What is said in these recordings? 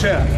Польши.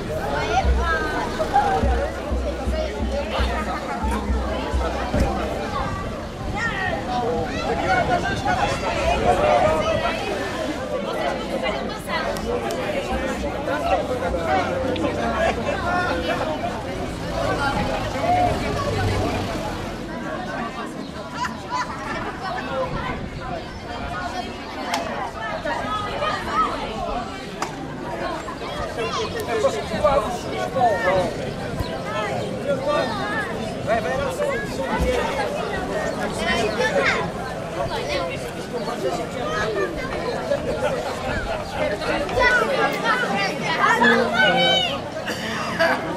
eu parti se calhar logo. Ó,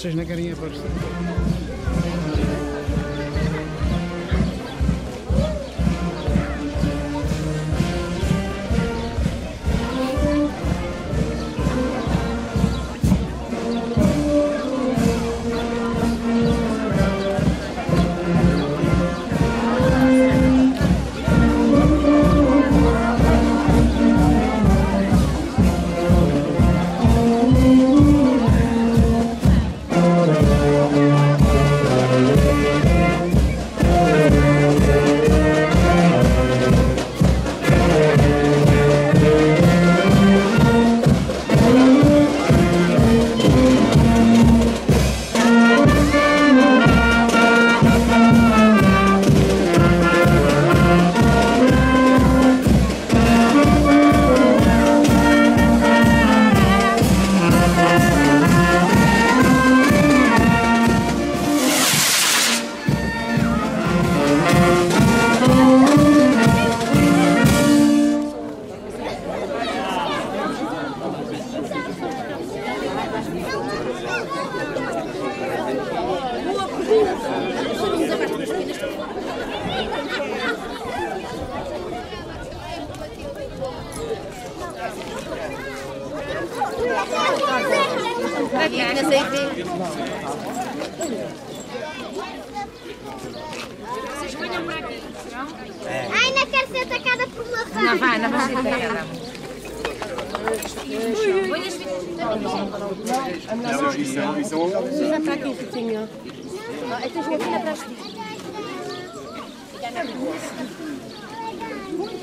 vocês não querem ir para Ah, vocês na carinha para Ai, não quero ser atacada por uma rã. Não vai, não vai ser dela. Vai para aqui, Fitinho. Estas minhas filhas atrás de ti.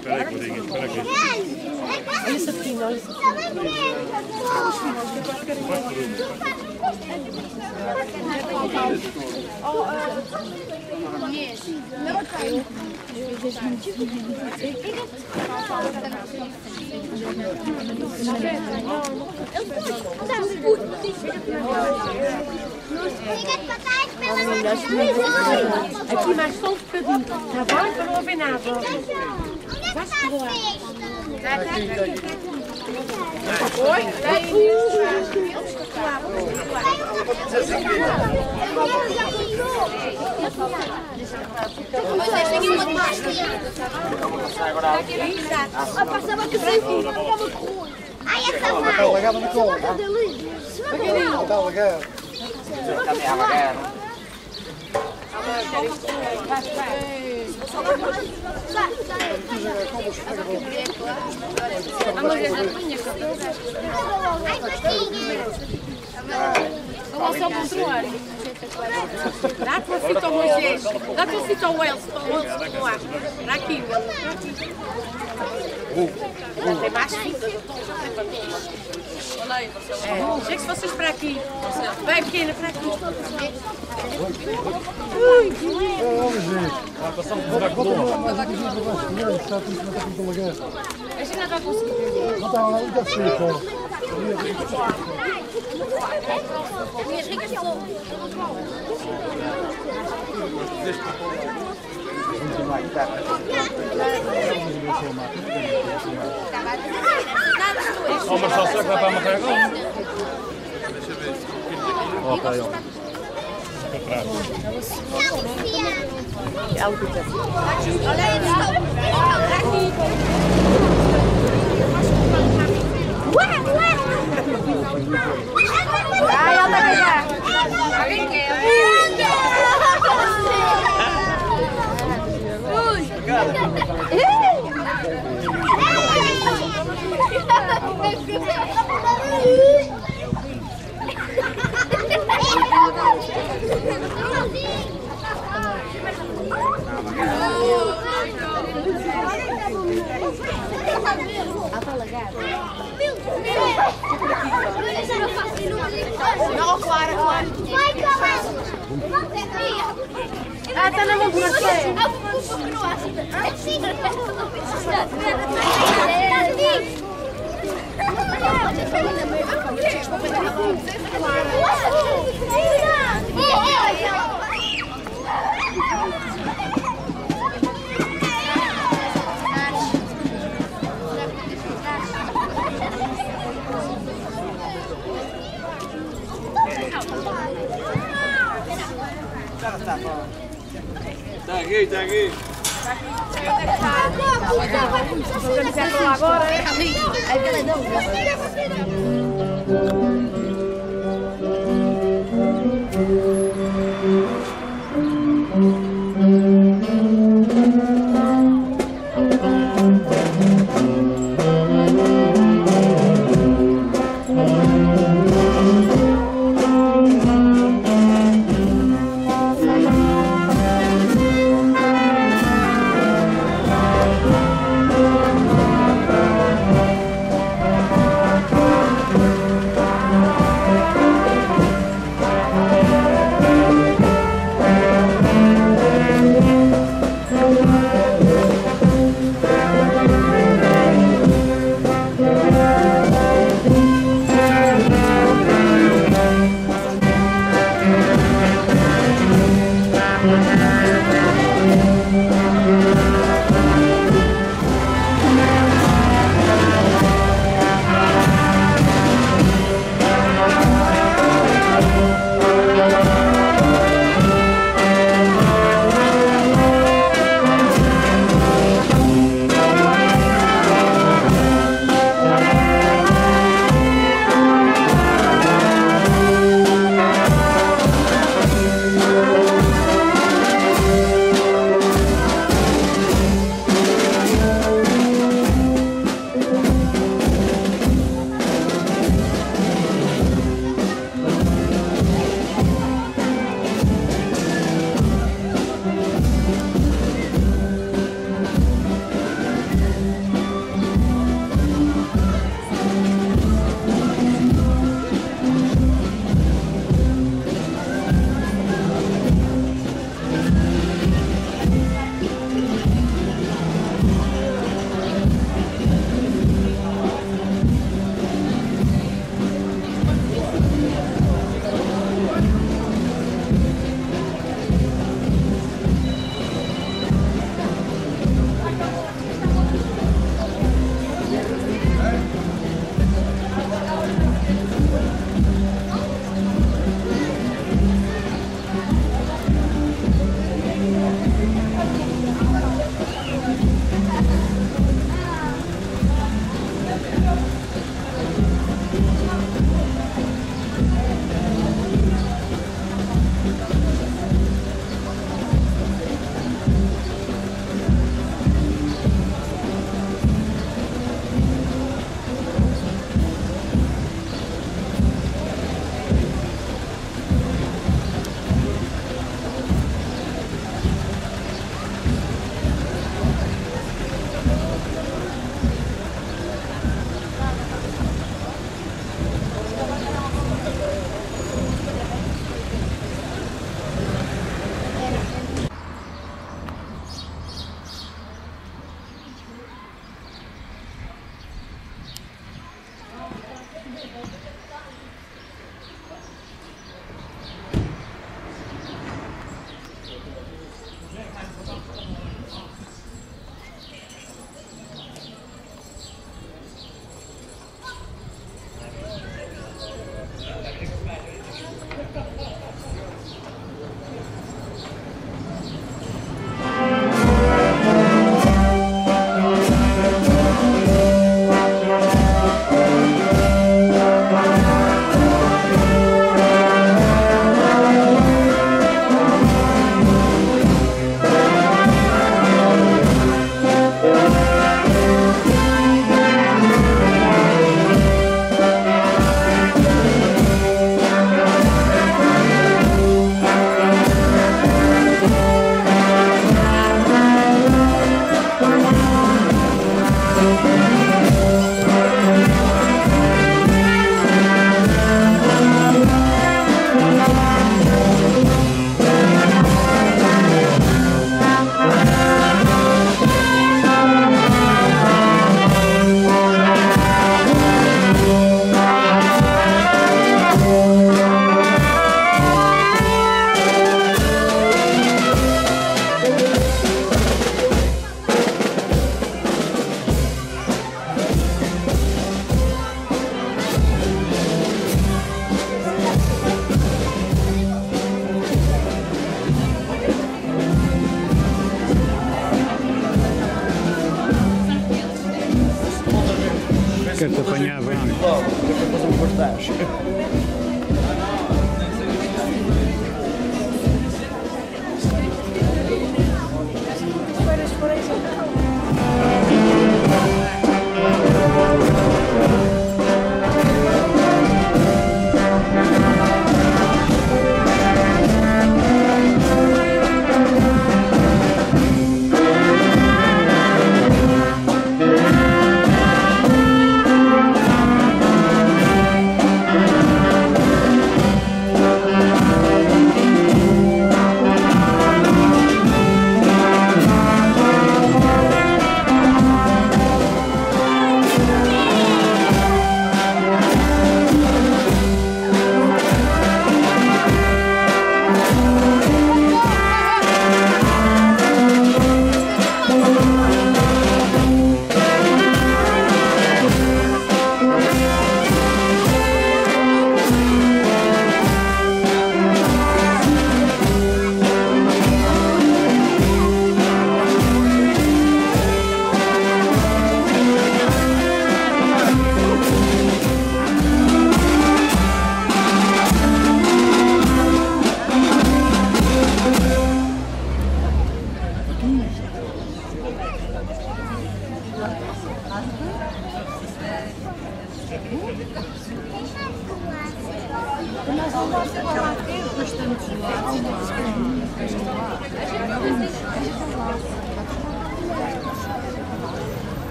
Espera aí, Codinha, espera aqui. Olha essa pequena, olha essa Liga-te para trás pela televisão. Aqui mais só um bocadinho, está bem? Para não haver nada. Onde é que está a festa? Oi? Vocês têm uma de plástico. Ah, passava que foi Ai, essa vai. Está legado no colo. Está legado. Ai, coisinha. Vamos só uma fita ao Moisés. Dá-te uma fita ao Wells. Para o. Para aqui. Tem mais fitas. Olha aí, é. Chegue-se vocês para aqui. Vai, pequena, para aqui. A gente não vai conseguir. Minhas ricas são. Ó, Marcelo, será que dá para amarrar agora? Ok, ó. Para trás. Olha aí, Ué, ué. Ai, ela vai ganhar. Não, Clara, Clara. Vai, Clara. Ah, do Marcelo. Sim. Está aqui, está aqui. 来个人都无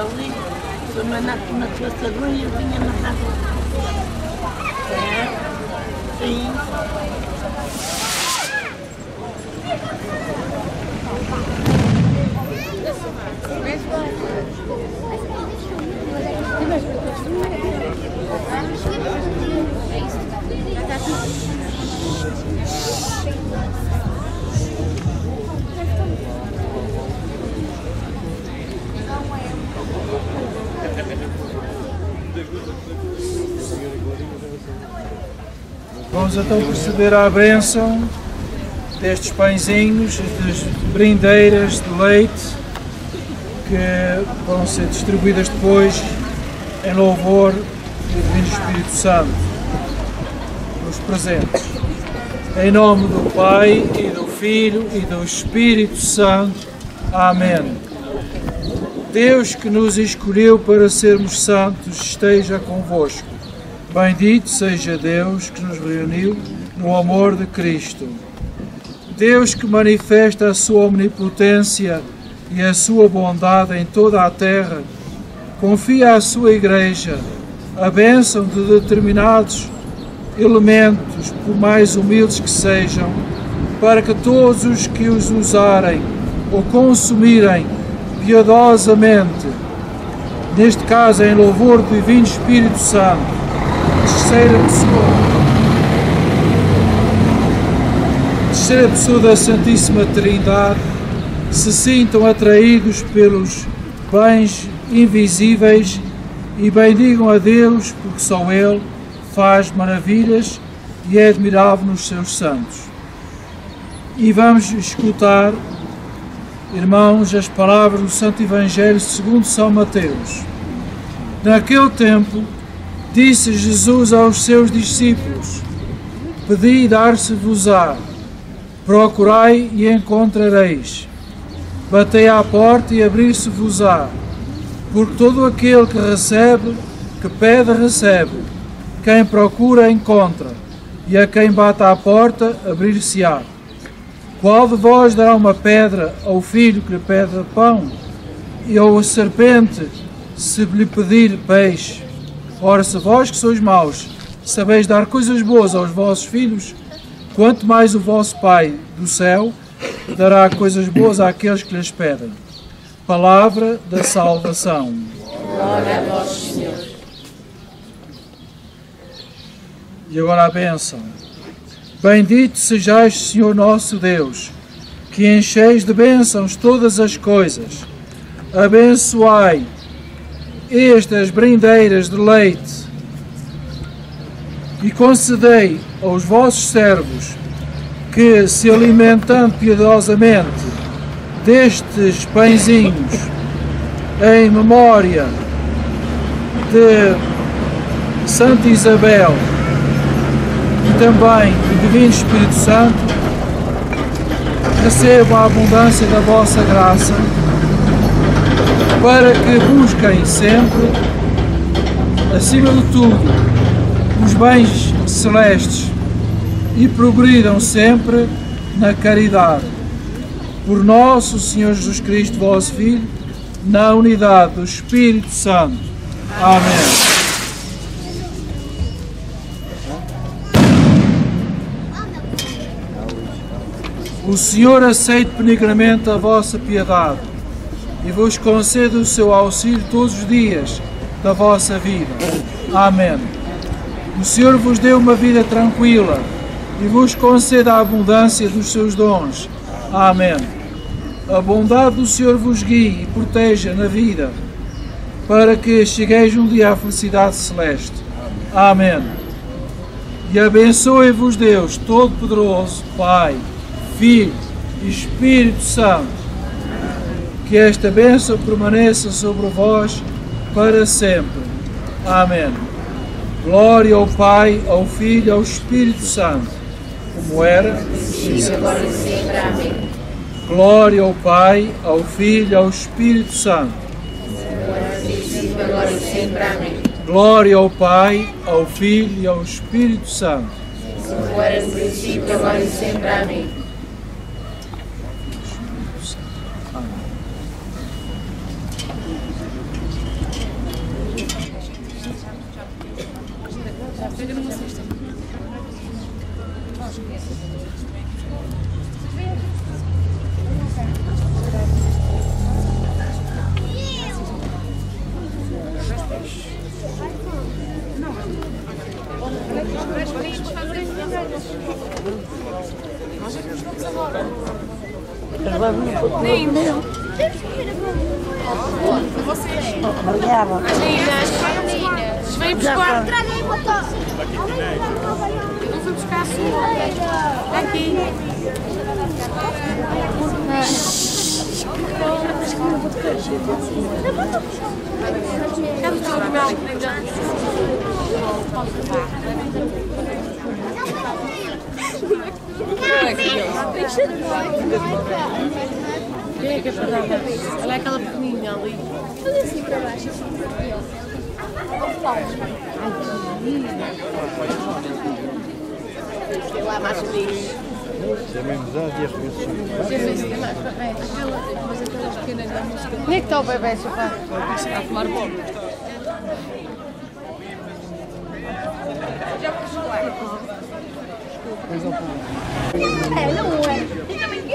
ali, também na, e eu vinha na casa. É? Sim. Vamos então proceder à bênção destes pãezinhos, das brindeiras de leite que vão ser distribuídas depois em louvor do Divino Espírito Santo, os presentes. Em nome do Pai e do Filho e do Espírito Santo. Amém. Deus que nos escolheu para sermos santos esteja convosco. Bendito seja Deus que nos reuniu no amor de Cristo. Deus que manifesta a sua omnipotência e a sua bondade em toda a terra, confia à sua Igreja a bênção de determinados elementos, por mais humildes que sejam, para que todos os que os usarem ou consumirem piedosamente, neste caso em louvor do Divino Espírito Santo, terceira pessoa, terceira pessoa da Santíssima Trindade, se sintam atraídos pelos bens invisíveis e bendigam a Deus, porque só Ele faz maravilhas e é admirável nos seus santos. E vamos escutar, irmãos, as palavras do Santo Evangelho segundo São Mateus. Naquele tempo, disse Jesus aos seus discípulos: Pedi e dar-se-vos-á, procurai e encontrareis, batei à porta e abrir-se-vos-á, porque todo aquele que recebe, que pede, recebe, quem procura, encontra, e a quem bate à porta, abrir-se-á. Qual de vós dará uma pedra ao filho que lhe pede pão, e ou a serpente, se lhe pedir peixe? Ora, se vós que sois maus, sabeis dar coisas boas aos vossos filhos, quanto mais o vosso Pai do céu dará coisas boas àqueles que lhes pedem. Palavra da salvação. Glória a vós, Senhor. E agora a bênção. Bendito sejais, Senhor nosso Deus, que encheis de bênçãos todas as coisas. Abençoai estas brindeiras de leite e concedei aos vossos servos que, se alimentando piedosamente destes pãezinhos, em memória de Santa Isabel e também do Divino Espírito Santo, recebam a abundância da vossa graça para que busquem sempre, acima de tudo, os bens celestes e progridam sempre na caridade. Por nosso Senhor Jesus Cristo, vosso Filho, na unidade do Espírito Santo. Amém. O Senhor aceite benignamente a vossa piedade e vos conceda o seu auxílio todos os dias da vossa vida. Amém. O Senhor vos dê uma vida tranquila e vos conceda a abundância dos seus dons. Amém. A bondade do Senhor vos guie e proteja na vida, para que chegueis um dia à felicidade celeste. Amém. E abençoe-vos Deus Todo-Poderoso, Pai, Filho e Espírito Santo. Que esta bênção permaneça sobre vós para sempre. Amém. Glória ao Pai, ao Filho ao Espírito Santo, como era, Agora e sempre. Amém. Glória ao Pai, ao Filho ao Espírito Santo. Agora e sempre. Amém. Glória ao Pai, ao Filho e ao Espírito Santo. Como era no princípio, agora e sempre. Amém. name. É que está bebê? A fumar bolo. É, não é. E também que